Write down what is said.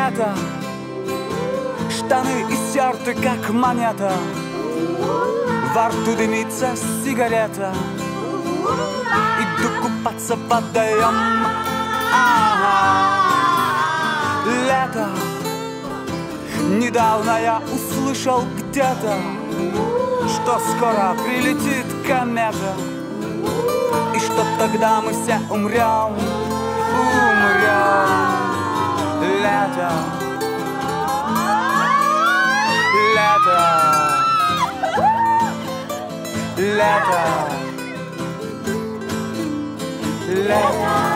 Лето Штаны истерты, как монета. Во рту дымится сигарета. Иду купаться в водоем. Ага. Лето. Недавно я услышал где-то Что скоро прилетит комета. И что тогда мы все умрем Умрем Лето Лето Лето Лето